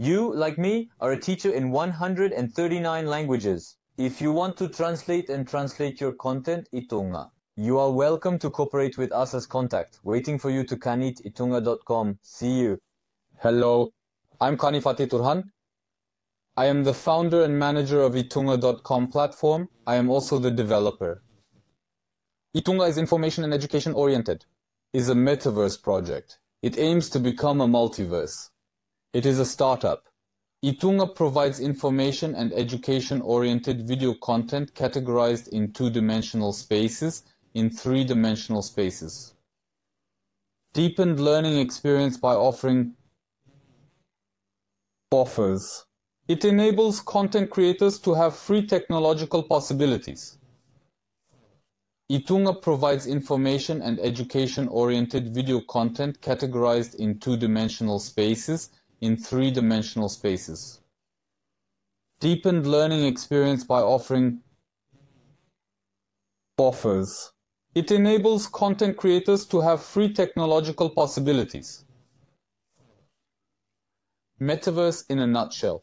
You, like me, are a teacher in 139 languages. If you want to translate and translate your content, Aytunga. You are welcome to cooperate with us as contact. Waiting for you to kani@aytunga.com. See you. Hello, I'm Kani Fatih Turhan. I am the founder and manager of Aytunga.com platform. I am also the developer. Aytunga is information and education oriented. Is a metaverse project. It aims to become a multiverse. It is a startup. Aytunga provides information and education-oriented video content categorized in two-dimensional spaces in three-dimensional spaces. Deepened learning experience by offering offers. It enables content creators to have free technological possibilities. Aytunga provides information and education-oriented video content categorized in two-dimensional spaces in three-dimensional spaces. Deepened learning experience by offering offers. It enables content creators to have free technological possibilities. Metaverse in a nutshell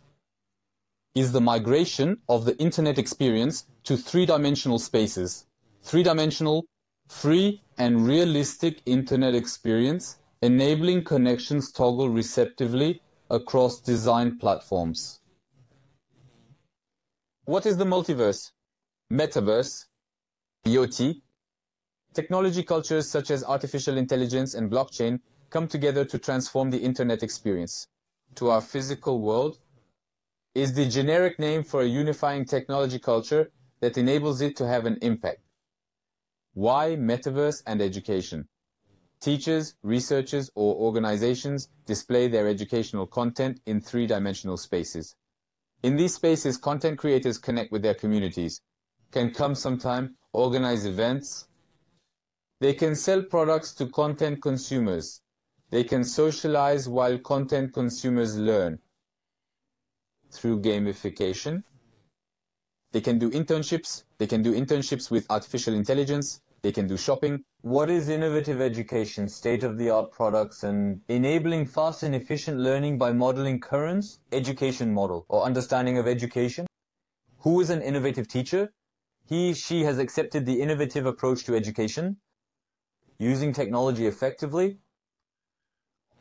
is the migration of the internet experience to three-dimensional spaces. Three-dimensional, free and realistic internet experience enabling connections toggle receptively across design platforms. What is the multiverse? Metaverse, IoT, technology cultures such as artificial intelligence and blockchain come together to transform the internet experience. To our physical world is the generic name for a unifying technology culture that enables it to have an impact. Why metaverse and education? Teachers, researchers, or organizations display their educational content in three-dimensional spaces. In these spaces, content creators connect with their communities, can come sometime, organize events. They can sell products to content consumers. They can socialize while content consumers learn through gamification. They can do internships. They can do internships with artificial intelligence. They can do shopping. What is innovative education, state-of-the-art products, and enabling fast and efficient learning by modeling currents, education model, or understanding of education? Who is an innovative teacher? He, she has accepted the innovative approach to education, using technology effectively.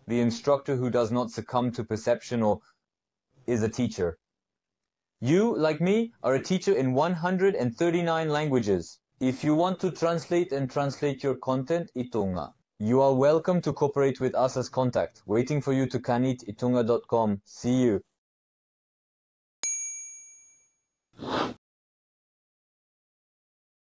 The instructor who does not succumb to perception or is a teacher. You, like me, are a teacher in 139 languages. If you want to translate and translate your content, Aytunga. You are welcome to cooperate with us as contact. Waiting for you to kani@aytunga.com. See you.